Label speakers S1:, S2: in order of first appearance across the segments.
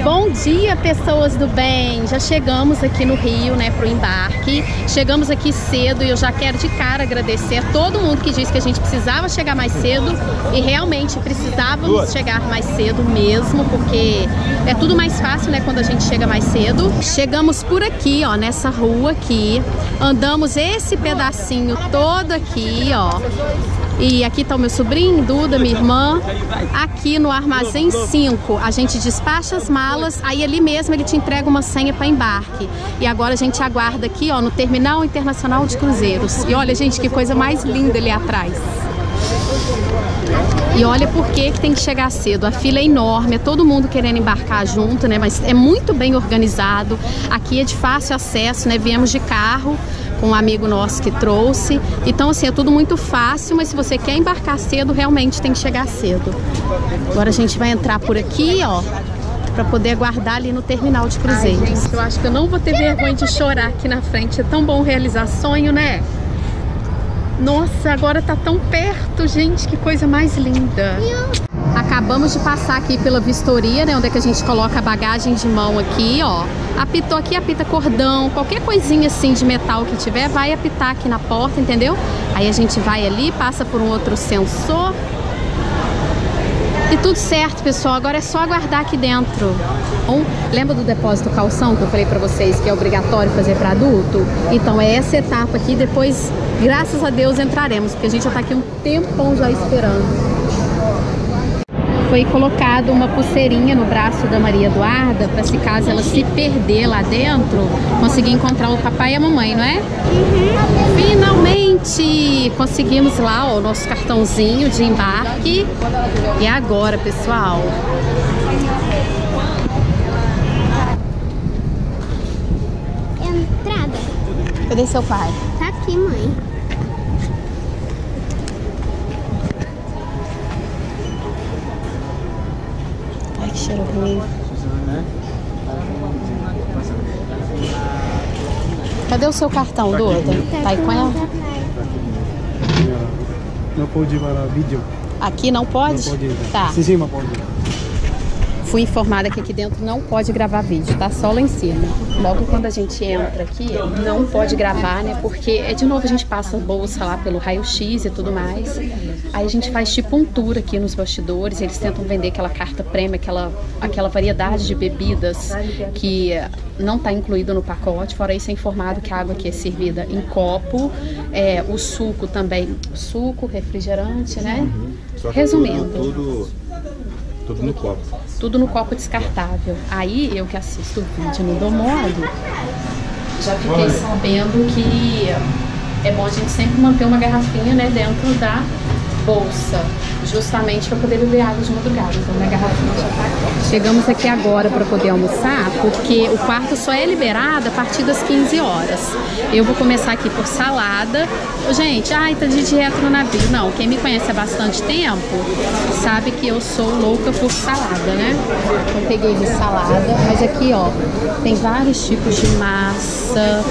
S1: Bom dia, pessoas do bem! Já chegamos aqui no Rio, né, pro embarque. Chegamos aqui cedo e eu já quero de cara agradecer a todo mundo que disse que a gente precisava chegar mais cedo e realmente precisávamos chegar mais cedo mesmo, porque é tudo mais fácil, né, quando a gente chega mais cedo. Chegamos por aqui, ó, nessa rua aqui. Andamos esse pedacinho todo aqui, ó. E aqui tá o meu sobrinho, Duda, minha irmã. Aqui no Armazém 5, a gente despacha as malas, aí ali mesmo ele te entrega uma senha para embarque. E agora a gente aguarda aqui, ó, no Terminal Internacional de Cruzeiros. E olha, gente, que coisa mais linda ali atrás. E olha por que, que tem que chegar cedo. A fila é enorme, é todo mundo querendo embarcar junto, né? Mas é muito bem organizado. Aqui é de fácil acesso, né? Viemos de carro um amigo nosso que trouxe. Então, assim, é tudo muito fácil, mas se você quer embarcar cedo, realmente tem que chegar cedo. Agora a gente vai entrar por aqui, ó, para poder aguardar ali no terminal de cruzeiros. Ai, gente, eu acho que eu não vou ter vergonha de chorar aqui na frente. É tão bom realizar sonho, né? Nossa, agora tá tão perto, gente, que coisa mais linda. Acabamos de passar aqui pela vistoria, né, onde é que a gente coloca a bagagem de mão aqui, ó. Apitou aqui, apita cordão, qualquer coisinha assim de metal que tiver, vai apitar aqui na porta, entendeu? Aí a gente vai ali, passa por um outro sensor, e tudo certo, pessoal. Agora é só aguardar aqui dentro. Bom, lembra do depósito calção que eu falei para vocês que é obrigatório fazer para adulto? Então é essa etapa aqui. Depois, graças a Deus, entraremos, porque a gente já tá aqui um tempão já esperando foi colocado uma pulseirinha no braço da Maria Eduarda para se caso ela se perder lá dentro, conseguir encontrar o papai e a mamãe, não é? Uhum. Finalmente conseguimos lá ó, o nosso cartãozinho de embarque. E agora, pessoal?
S2: Entrada.
S1: Cadê seu pai? O seu cartão, aí com ela?
S3: Não pode para vídeo.
S1: Aqui não pode?
S3: Não pode.
S1: Tá.
S3: Sim, sim, mas pode.
S1: Fui informada que aqui dentro não pode gravar vídeo, tá? Só lá em cima. Logo quando a gente entra aqui, não pode gravar, né? Porque, é de novo, a gente passa bolsa lá pelo raio-x e tudo mais. Aí a gente faz tipo um tour aqui nos bastidores, eles tentam vender aquela carta prêmio, aquela, aquela variedade de bebidas que não está incluído no pacote. Fora isso, é informado que a água aqui é servida em copo, é, o suco também, suco, refrigerante, né? Resumindo.
S4: Tudo, tudo, tudo no copo
S1: tudo no copo descartável. Aí eu que assisto o vídeo no Domodo, já fiquei sabendo que é bom a gente sempre manter uma garrafinha né, dentro da bolsa, justamente para poder beber água de madrugada. Então minha já tá aqui. Chegamos aqui agora para poder almoçar, porque o quarto só é liberado a partir das 15 horas. Eu vou começar aqui por salada. Gente, ai, tá de dieta no navio. Não, quem me conhece há bastante tempo sabe que eu sou louca por salada, né? Eu peguei de salada, mas aqui, ó, tem vários tipos de massa.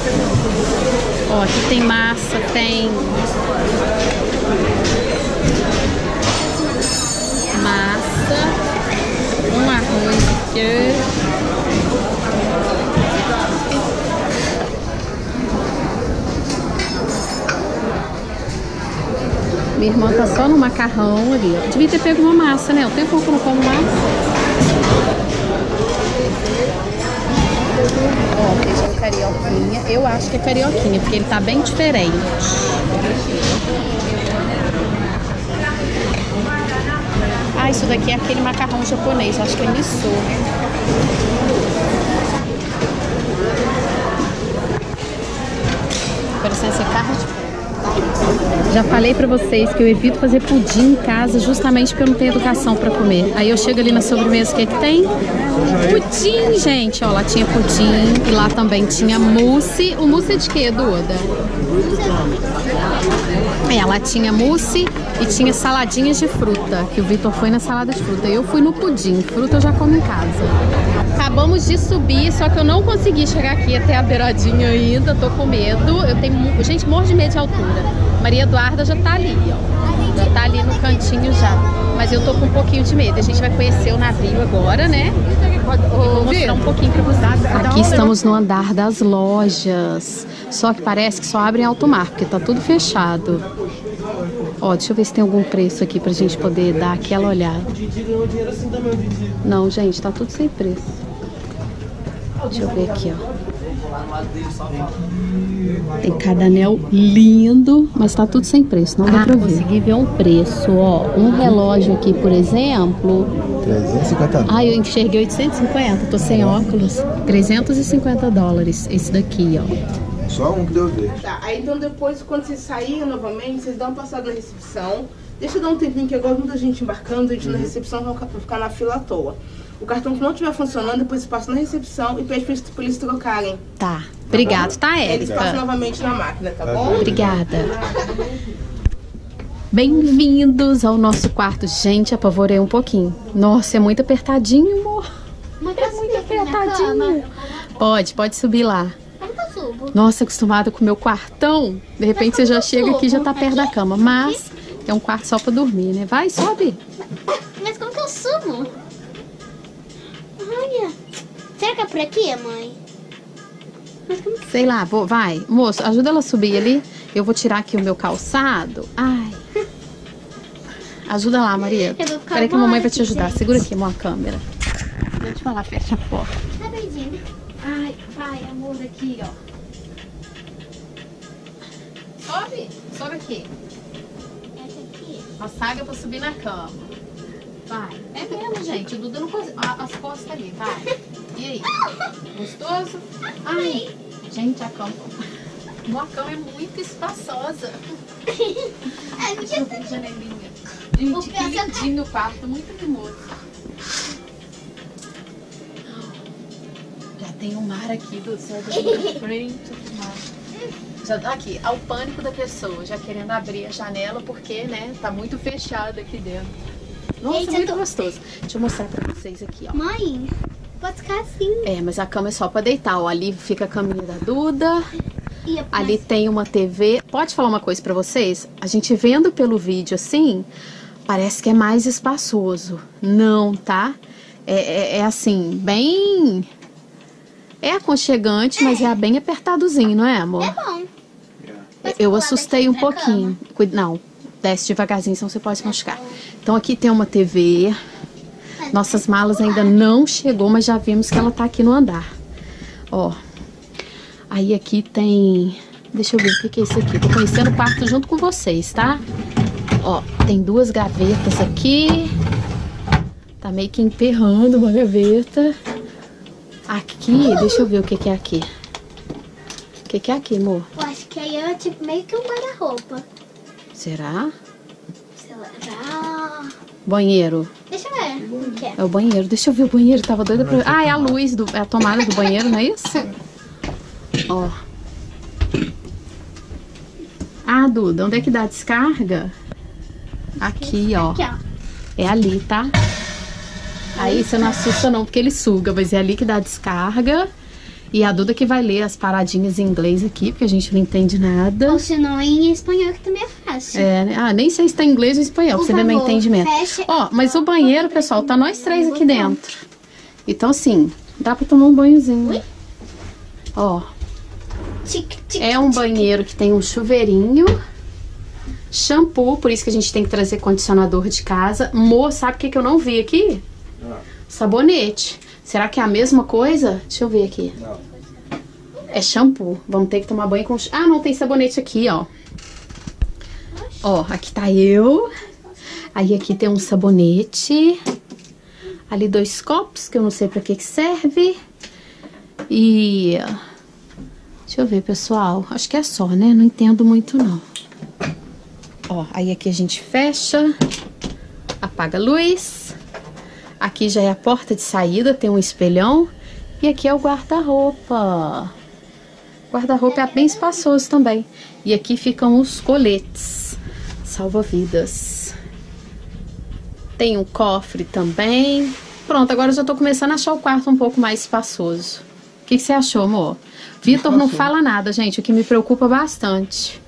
S1: Ó, aqui tem massa, tem aqui. Minha irmã tá só no macarrão ali. Eu devia ter pego uma massa, né? O tempo que eu não como massa. Ó, feijão carioquinha. Eu acho que é carioquinha, porque ele tá bem diferente. Isso daqui é aquele macarrão japonês, acho que é miso. Parecendo ser carne de já falei pra vocês que eu evito fazer pudim em casa justamente porque eu não tenho educação pra comer. Aí eu chego ali na sobremesa, o que é que tem? Pudim, gente. Ó, lá tinha pudim e lá também tinha mousse. O mousse é de quê, Duda? É, lá tinha mousse e tinha saladinhas de fruta, que o Vitor foi na salada de fruta. Eu fui no pudim, fruta eu já como em casa. Acabamos de subir, só que eu não consegui chegar aqui até a beiradinha ainda, tô com medo. Eu tenho, gente, morro de medo de altura. Maria Eduarda já tá ali, ó. Já tá ali no cantinho já. Mas eu tô com um pouquinho de medo. A gente vai conhecer o navio agora, né? um pouquinho pra você. Aqui estamos no andar das lojas. Só que parece que só abre em alto mar, porque tá tudo fechado. Ó, deixa eu ver se tem algum preço aqui pra gente poder dar aquela olhada. Não, gente, tá tudo sem preço. Deixa eu ver aqui, ó. Tem cada anel lindo, mas tá tudo sem preço, não dá pra ver. consegui ver um preço, ó. Um relógio aqui, por exemplo.
S3: 350
S1: Ah, eu enxerguei 850, tô sem óculos. 350 dólares, esse daqui, ó.
S3: Só um que deu ver.
S2: Tá, aí então depois, quando vocês saírem novamente, vocês dão uma passada na recepção. Deixa eu dar um tempinho que agora muita gente embarcando, a gente na recepção vai ficar na fila à toa. O cartão que não estiver funcionando, depois você passa na recepção e pede pra eles, trocarem.
S1: Tá. Obrigado, tá,
S2: Eles passam
S1: Érica?
S2: novamente na máquina, tá bom?
S1: Obrigada. Bem-vindos ao nosso quarto. Gente, apavorei um pouquinho. Nossa, é muito apertadinho, amor.
S5: É muito apertadinho.
S1: Pode, pode subir lá.
S5: Como que eu subo?
S1: Nossa, acostumada com o meu quartão. De repente você já chega aqui e já tá perto da cama. Mas é um quarto só pra dormir, né? Vai, sobe.
S5: Mas como que eu subo? Olha. Será que é por aqui, mãe?
S1: Sei lá, vou, vai. Moço, ajuda ela a subir ali. Eu vou tirar aqui o meu calçado. Ai. Ajuda lá, Maria. Peraí que a mamãe vai te ajudar.
S5: aqui,
S1: Segura aqui, amor, a câmera. Deixa eu te falar, fecha a porta.
S5: Rapidinho.
S1: Ai, vai, amor, aqui, ó. Sobe, sobe aqui.
S5: Essa aqui.
S1: A saga pra subir na cama. Vai. É mesmo, gente. O Duda não consegue. a- As costas ali, vai. E aí? Gostoso? Ai. Gente, a cama. A cama é muito espaçosa. Deixa eu ver a janelinha. Gente, que lindinho o quarto. Muito mimoso. Já tem um mar aqui do céu minha frente. do mar. Já tá aqui, ao pânico da pessoa, já querendo abrir a janela porque, né, tá muito fechado aqui dentro. Nossa,
S5: Gente,
S1: muito
S5: tô-
S1: gostoso. Deixa eu mostrar pra vocês aqui, ó.
S5: Mãe, pode ficar assim.
S1: É, mas a cama é só pra deitar, ó. Ali fica a caminha da Duda.
S5: E
S1: Ali tem uma TV. Pode falar uma coisa pra vocês? A gente vendo pelo vídeo assim, parece que é mais espaçoso. Não, tá? É, é- é assim, bem. É aconchegante, mas é bem apertadozinho, não é, amor?
S5: É bom. Mas
S1: Eu assustei um pouquinho. Não, desce devagarzinho, senão você pode se machucar. Então aqui tem uma TV. Nossas malas ainda não chegou, mas já vimos que ela tá aqui no andar. Ó. Aí aqui tem. Deixa eu ver o que, que é isso aqui. Tô conhecendo o quarto junto com vocês, tá? Ó, tem duas gavetas aqui. Tá meio que emperrando uma gaveta. Aqui, deixa eu ver o que, que é aqui. O que, que é aqui, amor?
S5: Eu acho que aí é tipo meio que um guarda-roupa.
S1: Será?
S5: Ah,
S1: Banheiro.
S5: Deixa eu ver é.
S1: É o banheiro. Deixa eu ver o banheiro. Tava doida pra. Ah, é a luz, do... é a tomada do banheiro, não é isso? Ó. Ah, Duda, onde é que dá a descarga? Aqui, ó.
S5: Aqui, ó.
S1: É ali, tá? Aí você não assusta não, porque ele suga, mas é ali que dá a descarga. E a Duda que vai ler as paradinhas em inglês aqui, porque a gente não entende nada.
S5: Ou se não, em espanhol que também é fácil.
S1: É, né? Ah, nem sei se tá em inglês ou espanhol,
S5: Por
S1: pra você ter meu
S5: favor,
S1: entendimento. Ó, mas o banheiro, pessoal, tá nós três aqui dentro. Então, assim, dá pra tomar um banhozinho. Ó,
S5: Tic, tic.
S1: é um banheiro que tem um chuveirinho, shampoo, por isso que a gente tem que trazer condicionador de casa. Mo, sabe o que, que eu não vi aqui? Sabonete. Será que é a mesma coisa? Deixa eu ver aqui.
S3: Não.
S1: É shampoo. Vamos ter que tomar banho com. Ah, não, tem sabonete aqui, ó. Ó, aqui tá eu. Aí aqui tem um sabonete. Ali dois copos, que eu não sei pra que que serve. E. Deixa eu ver, pessoal. Acho que é só, né? Não entendo muito, não. Ó, aí aqui a gente fecha. Apaga a luz. Aqui já é a porta de saída, tem um espelhão. E aqui é o guarda-roupa. Guarda-roupa é bem espaçoso também. E aqui ficam os coletes. Salva-vidas. Tem um cofre também. Pronto, agora eu já tô começando a achar o quarto um pouco mais espaçoso. O que, que você achou, amor? Vitor não fala nada, gente, o que me preocupa bastante.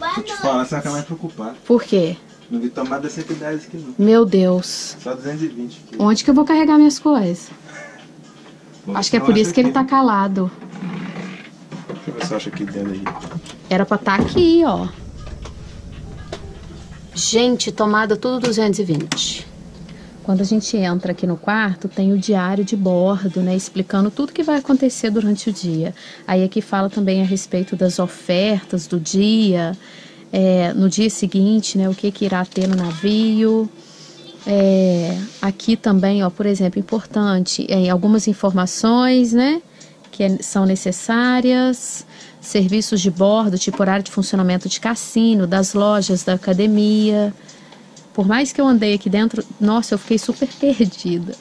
S3: Vou te falar, você vai ficar mais preocupado.
S1: Por quê?
S3: Não vi tomada 110 aqui não.
S1: Meu Deus.
S3: Só 220 aqui.
S1: Onde que eu vou carregar minhas coisas? Acho que é por isso que ele tá calado.
S4: Deixa eu ver se eu acho aqui dentro aí.
S1: Era pra estar aqui, ó. Gente, tomada tudo 220. Quando a gente entra aqui no quarto, tem o diário de bordo, né? Explicando tudo que vai acontecer durante o dia. Aí aqui fala também a respeito das ofertas do dia, é, no dia seguinte, né? O que, que irá ter no navio. É, aqui também, ó, por exemplo, importante, é, algumas informações, né? Que é- são necessárias, serviços de bordo, tipo horário de funcionamento de cassino, das lojas, da academia. Por mais que eu andei aqui dentro, nossa, eu fiquei super perdida.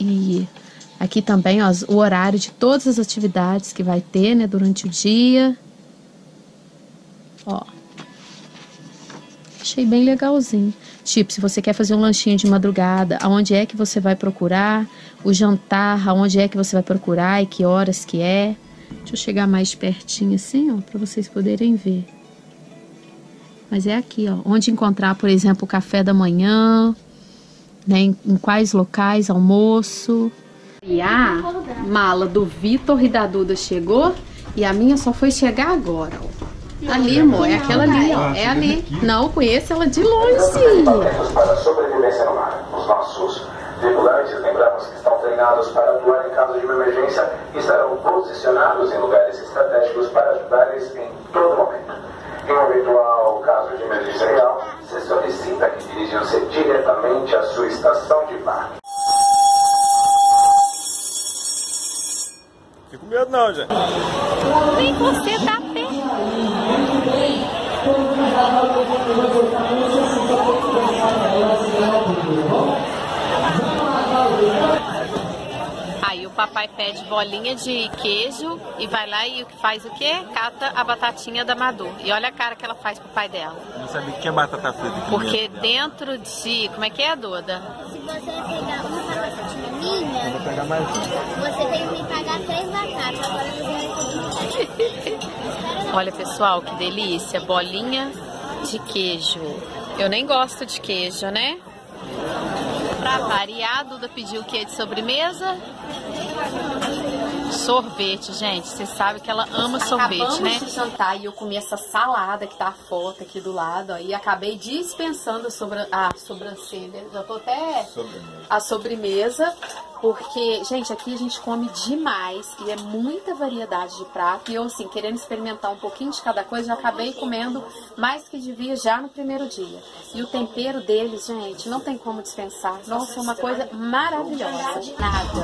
S1: E aqui também, ó, o horário de todas as atividades que vai ter, né, durante o dia. Achei bem legalzinho. Tipo, se você quer fazer um lanchinho de madrugada, aonde é que você vai procurar? O jantar, aonde é que você vai procurar e que horas que é? Deixa eu chegar mais pertinho assim, ó, para vocês poderem ver. Mas é aqui, ó, onde encontrar, por exemplo, o café da manhã, né, em, em quais locais, almoço. E a mala do Vitor e da Duda chegou e a minha só foi chegar agora, ó. Ali, amor, é aquela ali, ó. É ali. Não, conheço ela de longe.
S6: para a sobrevivência no mar. Os nossos tripulantes, lembramos que estão treinados para atuar em caso de uma emergência e estarão posicionados em lugares estratégicos para ajudar eles em todo momento. Em um eventual caso de emergência real, se solicita que dirijam-se diretamente à sua estação de par.
S4: Fico com medo não, gente.
S1: Nem você tá. Aí o papai pede bolinha de queijo e vai lá e faz o quê? Cata a batatinha da Madu. E olha a cara que ela faz pro pai dela.
S4: Não sabia que tinha batata frita
S1: Porque dentro de. Como é que é, Duda?
S5: Se você pegar uma batatinha minha,
S4: Vou pegar mais
S5: você tem que me pagar três batatas. Agora você vai
S1: Olha, pessoal, que delícia. Bolinha de queijo. Eu nem gosto de queijo, né? Pra variar, a Duda pediu o que de sobremesa? Sorvete, gente. Você sabe que ela ama sorvete,
S7: Acabamos
S1: né?
S7: de jantar e eu comi essa salada que tá a foto aqui do lado, ó, e acabei dispensando a, sobra... a sobrancelha. Já tô até a sobremesa, porque, gente, aqui a gente come demais e é muita variedade de prato. E eu, assim, querendo experimentar um pouquinho de cada coisa, já acabei comendo mais que devia já no primeiro dia. E o tempero deles, gente, não tem como dispensar. Nossa, é uma coisa maravilhosa. Nada.